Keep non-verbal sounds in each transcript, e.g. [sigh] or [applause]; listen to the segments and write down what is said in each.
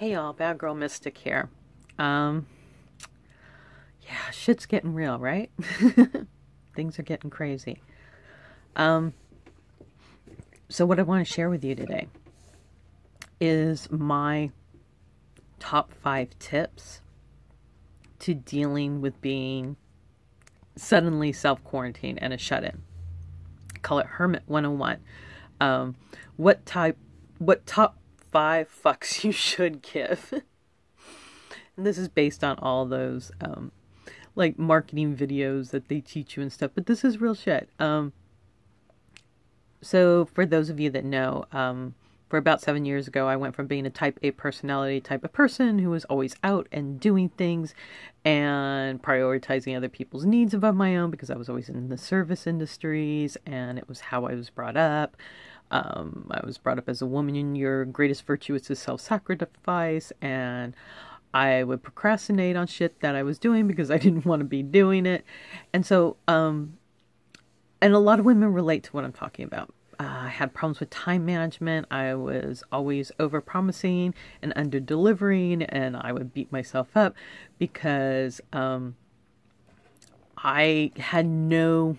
Hey y'all, Bad Girl Mystic here. Um, yeah, shit's getting real, right? [laughs] Things are getting crazy. Um, so what I want to share with you today is my top five tips to dealing with being suddenly self quarantined and a shut in. Call it Hermit 101. Um, what type, what top five [laughs] fucks you should give. and this is based on all those um, like marketing videos that they teach you and stuff, but this is real shit. Um, so for those of you that know, um, for about seven years ago, I went from being a type A personality type of person who was always out and doing things and prioritizing other people's needs above my own because I was always in the service industries and it was how I was brought up. Um, I was brought up as a woman. And your greatest virtue is to self sacrifice. And I would procrastinate on shit that I was doing because I didn't want to be doing it. And so, um, and a lot of women relate to what I'm talking about. Uh, I had problems with time management. I was always over promising and under delivering, and I would beat myself up because um, I had no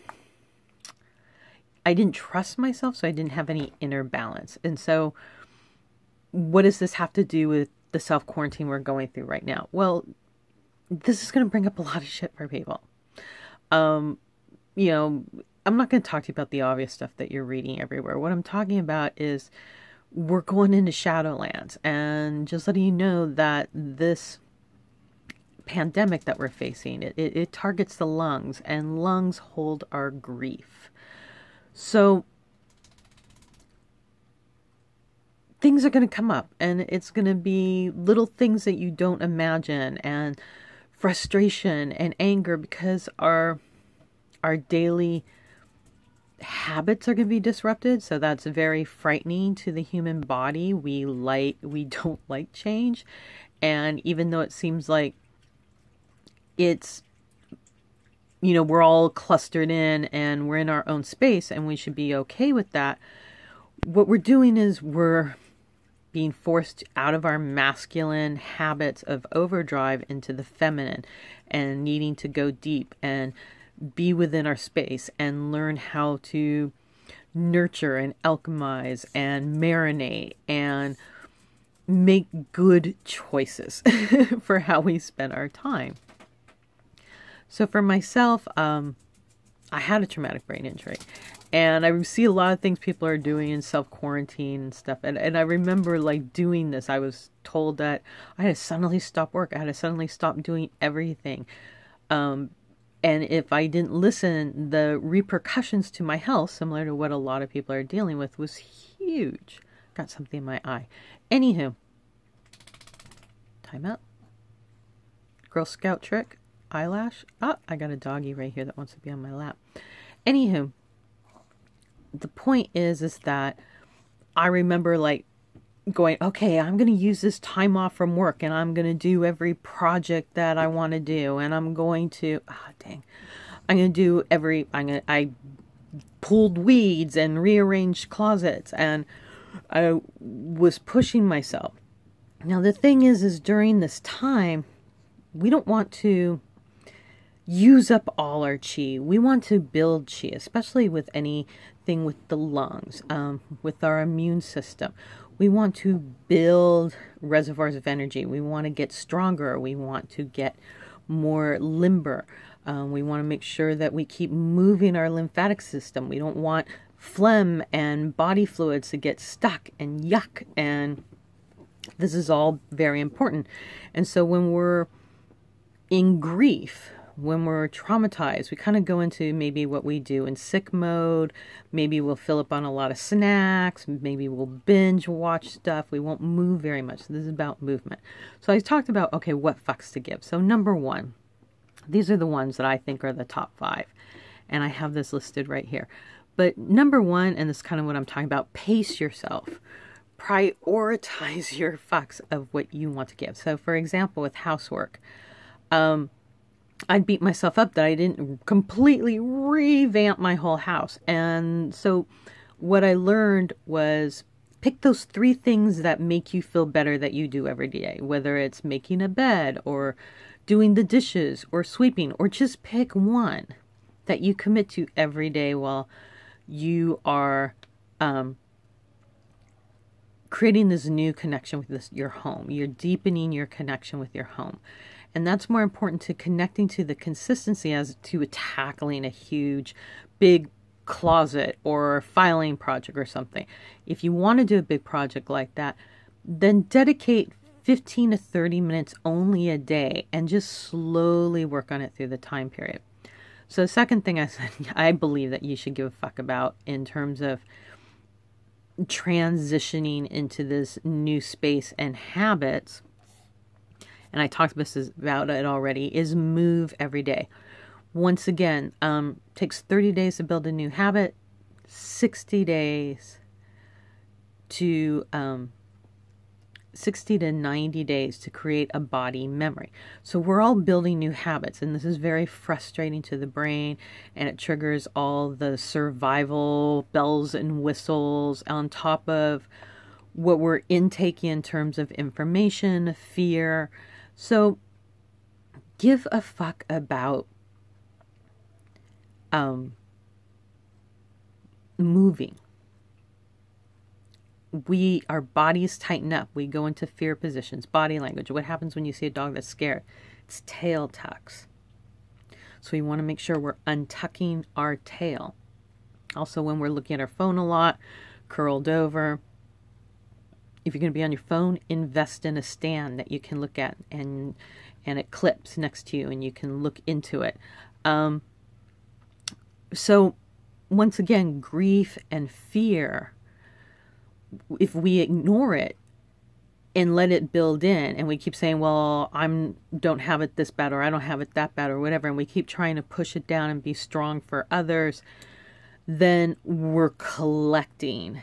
I didn't trust myself, so I didn't have any inner balance. And so, what does this have to do with the self quarantine we're going through right now? Well, this is going to bring up a lot of shit for people. Um, you know, I'm not going to talk to you about the obvious stuff that you're reading everywhere. What I'm talking about is we're going into Shadowlands, and just letting you know that this pandemic that we're facing it, it, it targets the lungs, and lungs hold our grief so things are going to come up and it's going to be little things that you don't imagine and frustration and anger because our our daily habits are going to be disrupted so that's very frightening to the human body. We like we [laughs] don't like change and even though it seems like it's you know, we're all clustered in and we're in our own space and we should be okay with that. What we're doing is we're being forced out of our masculine habits of overdrive into the feminine and needing to go deep and be within our space and learn how to nurture and alchemize and marinate and make good choices [laughs] for how we spend our time. So for myself, um, I had a traumatic brain injury. And I see a lot of things people are doing in self quarantine and stuff. And, and I remember like doing this. I was told that I had to suddenly stop work. I had to suddenly stop doing everything. Um, and if I didn't listen, the repercussions to my health, similar to what a lot of people are dealing with, was huge. Got something in my eye. Anywho, time out. Girl Scout trick eyelash. Oh, I got a doggy right here that wants to be on my lap. Anywho, the point is, is that I remember like going, okay, I'm going to use this time off from work and I'm going to do every project that I want to do. And I'm going to, ah, oh, dang, I'm going to do every, I'm going to, I pulled weeds and rearranged closets and I was pushing myself. Now, the thing is, is during this time, we don't want to use up all our chi. We want to build chi, especially with anything with the lungs, um, with our immune system. We want to build reservoirs of energy. We want to get stronger. We want to get more limber. Um, we want to make sure that we keep moving our lymphatic system. We don't want phlegm and body fluids to get stuck and yuck. And this is all very important. And so when we're in grief, when we're traumatized, we kind of go into maybe what we do in sick mode. Maybe we'll fill up on a lot of snacks. Maybe we'll binge watch stuff. We won't move very much. This is about movement. So I talked about, okay, what fucks to give. So, number one, these are the ones that I think are the top five. And I have this listed right here. But number one, and this is kind of what I'm talking about, pace yourself. Prioritize your fucks of what you want to give. So, for example, with housework, um, I'd beat myself up that I didn't completely revamp my whole house. And so what I learned was pick those three things that make you feel better that you do every day, whether it's making a bed or doing the dishes or sweeping, or just pick one that you commit to every day while you are um, creating this new connection with this your home. You're deepening your connection with your home. And that's more important to connecting to the consistency as to tackling a huge, big closet or filing project or something. If you want to do a big project like that, then dedicate 15 to 30 minutes only a day and just slowly work on it through the time period. So, the second thing I said, [laughs] I believe that you should give a fuck about in terms of transitioning into this new space and habits, and I talked about it already, is move every day. Once again, um, takes 30 days to build a new habit, 60 days to um, 60 to 90 days to create a body memory. So we're all building new habits, and this is very frustrating to the brain, and it triggers all the survival bells and whistles on top of what we're intaking in terms of information, fear. So give a fuck about um, moving we our bodies tighten up. We go into fear positions, body language. What happens when you see a dog that's scared? Its tail tucks. So we want to make sure we're untucking our tail. Also, when we're looking at our phone a lot, curled over. If you're going to be on your phone, invest in a stand that you can look at and and it clips next to you and you can look into it. Um, so once again, grief and fear if we ignore it and let it build in and we keep saying well i'm don't have it this bad or i don't have it that bad or whatever and we keep trying to push it down and be strong for others then we're collecting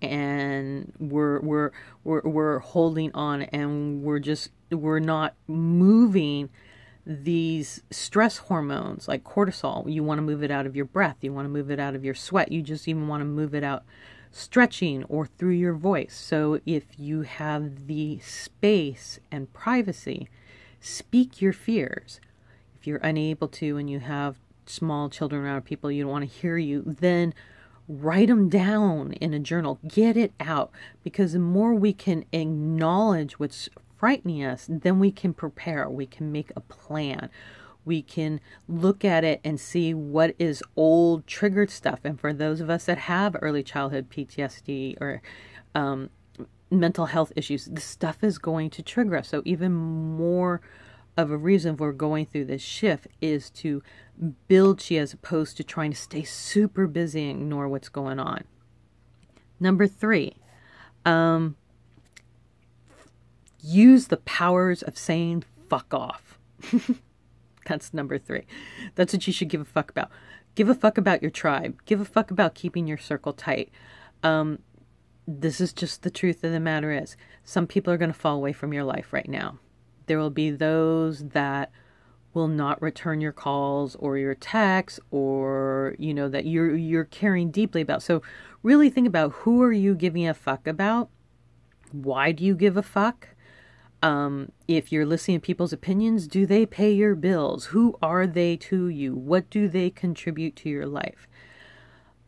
and we're we're we're, we're holding on and we're just we're not moving these stress hormones like cortisol. You want to move it out of your breath. You want to move it out of your sweat. You just even want to move it out stretching or through your voice. So if you have the space and privacy, speak your fears. If you're unable to and you have small children around people you don't want to hear you, then write them down in a journal. Get it out because the more we can acknowledge what's frightening us, then we can prepare. We can make a plan we can look at it and see what is old triggered stuff. And for those of us that have early childhood PTSD or um, mental health issues, this stuff is going to trigger us. So, even more of a reason we're going through this shift is to build chi as opposed to trying to stay super busy and ignore what's going on. Number three, um, use the powers of saying fuck off. [laughs] That's number three. That's what you should give a fuck about. Give a fuck about your tribe. Give a fuck about keeping your circle tight. Um, this is just the truth of the matter is some people are going to fall away from your life right now. There will be those that will not return your calls or your texts or you know that you're you're caring deeply about. So really think about who are you giving a fuck about? Why do you give a fuck? Um, if you're listening to people's opinions, do they pay your bills? Who are they to you? What do they contribute to your life?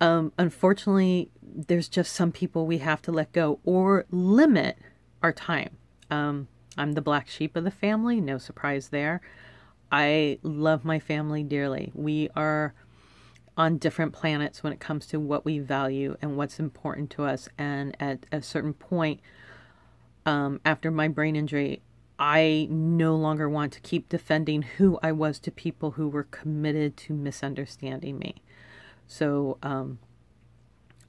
Um, unfortunately, there's just some people we have to let go or limit our time. Um, I'm the black sheep of the family, no surprise there. I love my family dearly. We are on different planets when it comes to what we value and what's important to us. And at a certain point, um, after my brain injury, I no longer want to keep defending who I was to people who were committed to misunderstanding me. So um,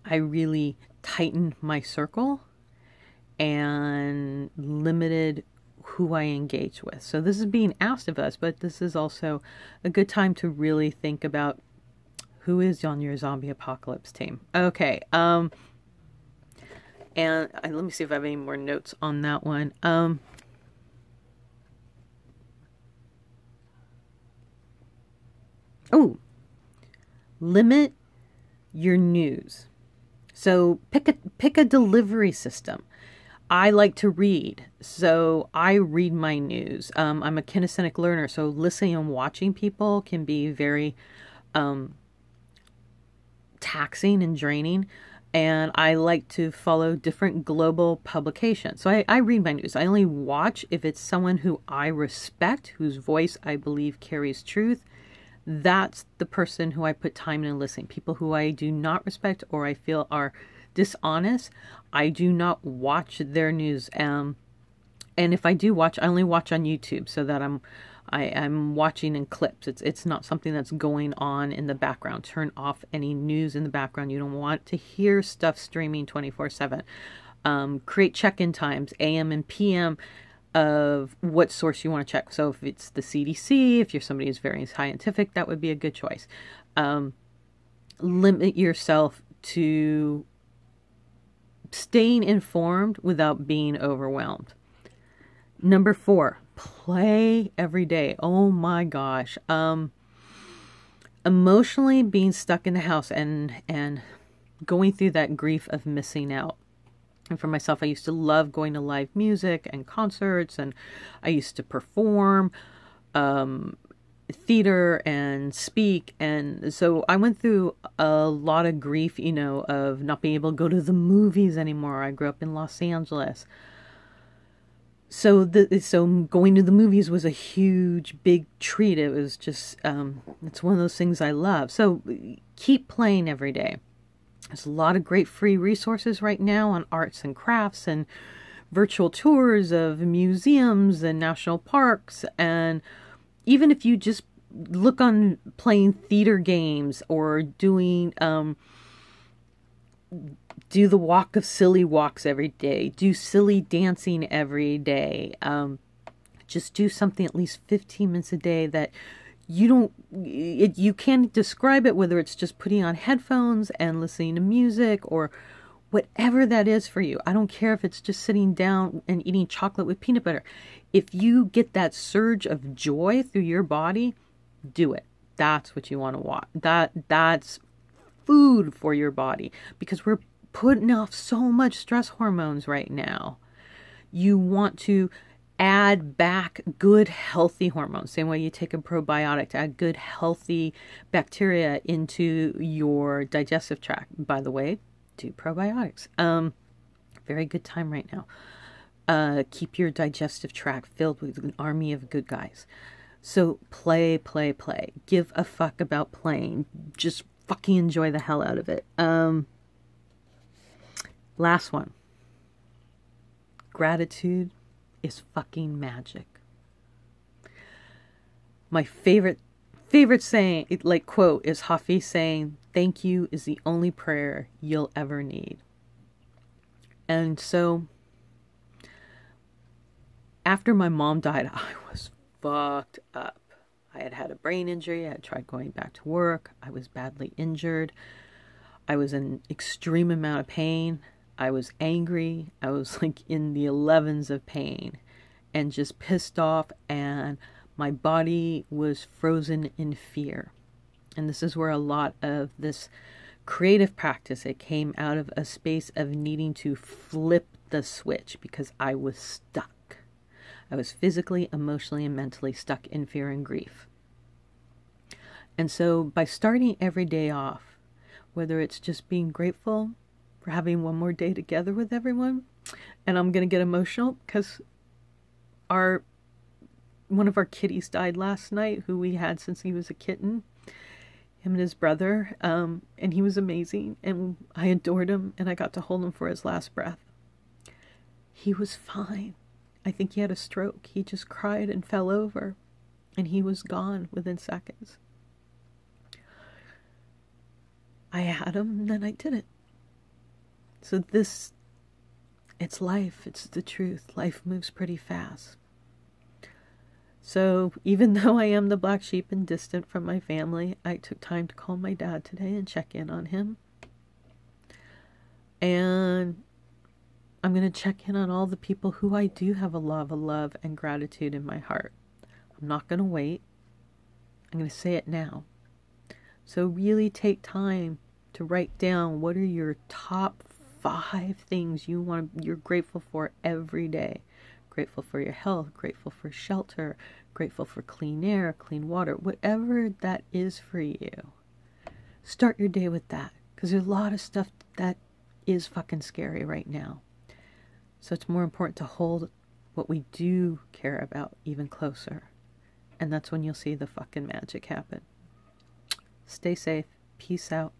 I really tightened my circle and limited who I engage with. So this is being asked of us, but this is also a good time to really think about who is on your zombie apocalypse team. Okay. Um, and uh, let me see if I have any more notes on that one. Um, oh, limit your news. So pick a pick a delivery system. I like to read, so I read my news. Um, I'm a kinesthetic learner, so listening and watching people can be very um, taxing and draining. And I like to follow different global publications. So I, I read my news. I only watch if it's someone who I respect, whose voice I believe carries truth. That's the person who I put time in listening. People who I do not respect or I feel are dishonest, I do not watch their news. Um, and if I do watch, I only watch on YouTube so that I'm I am watching in clips. It's it's not something that's going on in the background. Turn off any news in the background. You don't want to hear stuff streaming 24/7. Um, create check-in times, AM and PM of what source you want to check. So if it's the CDC, if you're somebody who's very scientific, that would be a good choice. Um, limit yourself to staying informed without being overwhelmed. Number four, play every day. Oh my gosh. Um, emotionally being stuck in the house and and going through that grief of missing out. And for myself, I used to love going to live music and concerts, and I used to perform. Um, theater and speak and so i went through a lot of grief you know of not being able to go to the movies anymore i grew up in los angeles so the so going to the movies was a huge big treat. It was just um it's one of those things i love. So keep playing every day. There's a lot of great free resources right now on arts and crafts and virtual tours of museums and national parks. And even if you just look on playing theater games or doing um do the walk of silly walks every day do silly dancing every day um just do something at least 15 minutes a day that you don't it, you can't describe it whether it's just putting on headphones and listening to music or whatever that is for you. I don't care if it's just sitting down and eating chocolate with peanut butter. If you get that surge of joy through your body, do it. That's what you want to watch. That that's food for your body because we're putting off so much stress hormones right now. You want to add back good healthy hormones. Same way you take a probiotic to add good healthy bacteria into your digestive tract. By the way, do probiotics. Um, very good time right now. Uh, keep your digestive tract filled with an army of good guys. So play, play, play. Give a fuck about playing. Just fucking enjoy the hell out of it. Um, last one. Gratitude is fucking magic. My favorite favorite saying, like quote, is Hafiz saying, "Thank you is the only prayer you'll ever need." And so, after my mom died, [laughs] I was fucked up. I had had a brain injury. I had tried going back to work. I was badly injured. I was in extreme amount of pain. I was angry. I was [laughs] like in the 11s of pain and just pissed off and my body was frozen in fear. And this is where a lot of this creative practice it came out of a space of needing to flip the switch because I was stuck. I was physically, emotionally, and mentally stuck in fear and grief. And so by starting every day off, whether it's just being grateful for having one more day together with everyone, and I'm going to get emotional because our one of our kitties died last night, who we had since he was a kitten. Him and his brother, um, and he was amazing, and I adored him, and I got to hold him for his last breath. He was fine. I think he had a stroke. He just cried and fell over, and he was gone within seconds. I had him, and then I didn't. So this, it's life. It's the truth. Life moves pretty fast. So, even [laughs] though I am the black sheep and distant from my family, I took time to call my dad today and check in on him. And I'm going to check in on all the people who I do have a lot of love and gratitude in my heart. I'm not going to wait. I'm going to say it now. So, really take time to write down what are your top five things you want you're grateful for every day. Grateful for your health, grateful for shelter, grateful for clean air, clean water, whatever that is for you. Start your day with that because there's a lot of stuff that is fucking scary right now. So it's more important to hold what we do care about even closer. And that's when you'll see the fucking magic happen. Stay safe. Peace out.